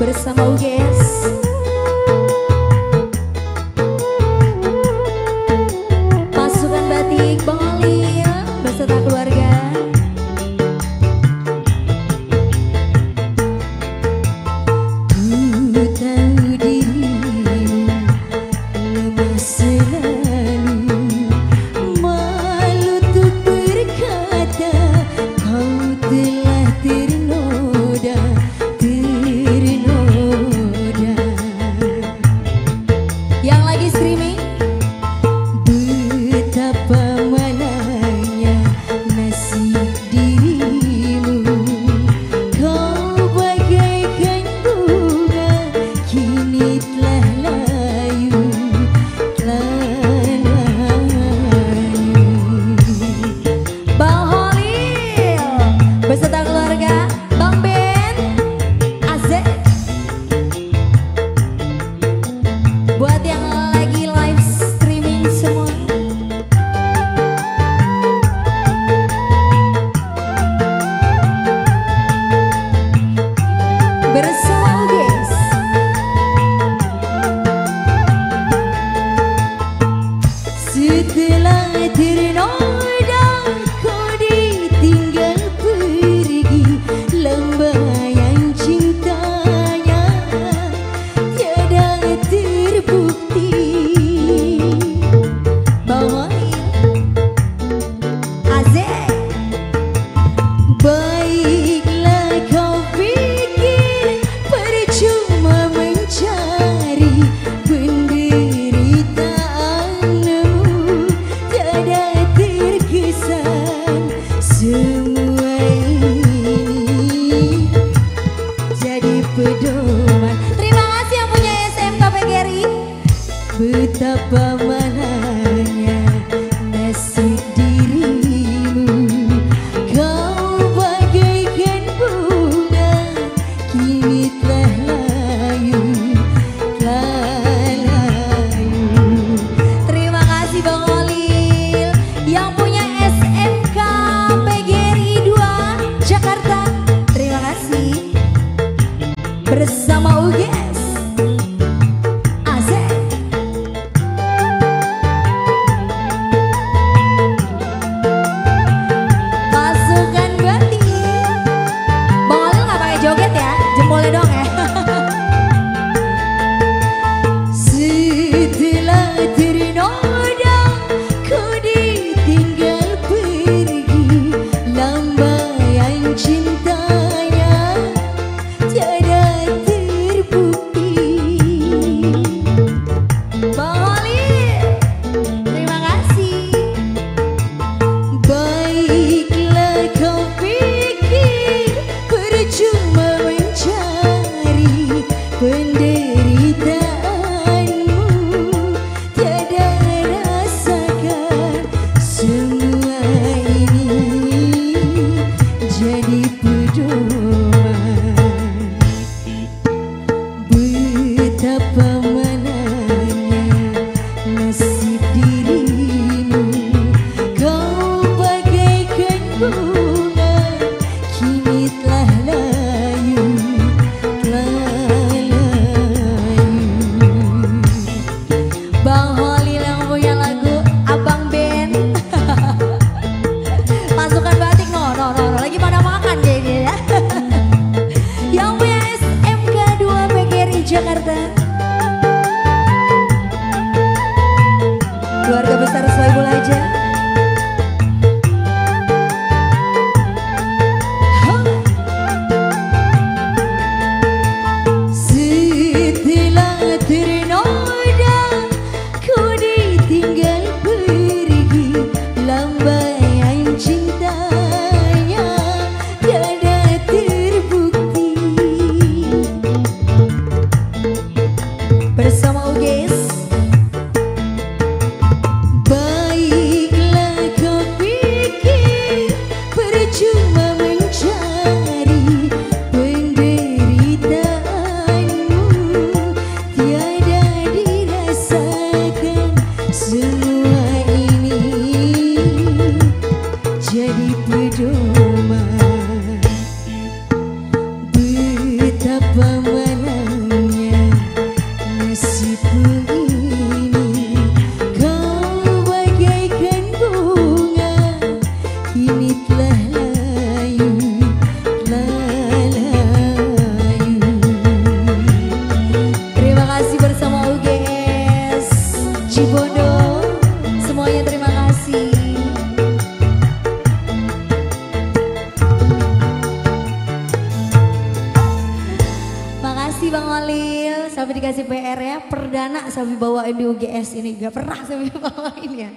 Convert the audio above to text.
por essa mulher. C'était la retirée, Semua ini jadi pedoman. Terima kasih yang punya SMK PGRI Betapa mahalnya nasib dirimu. Kau bagaikan bunga kini telah Jakarta hidup dikasih PR ya. Perdana sampai bawain di UGS ini. Gak pernah sampai bawain ya.